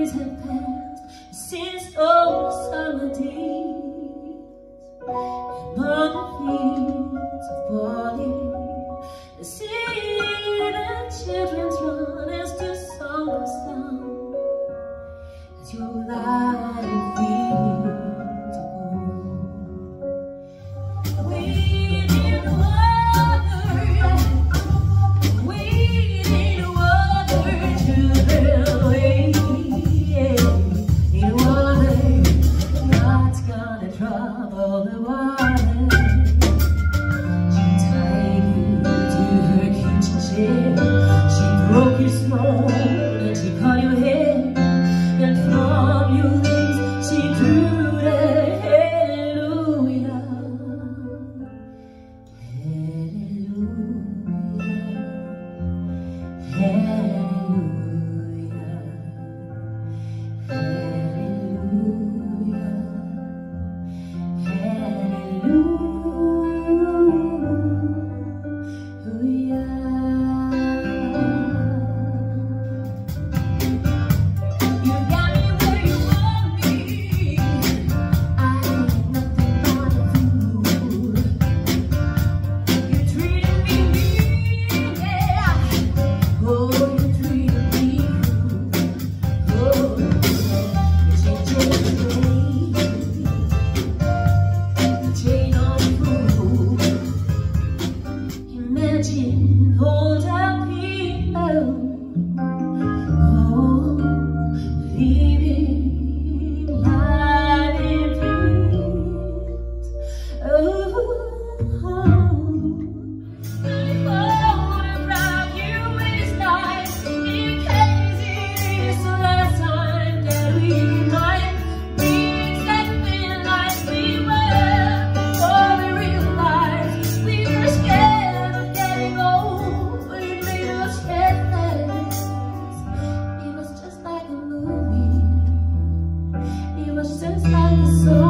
years have passed since those summer days, and the fields have fallen. more. so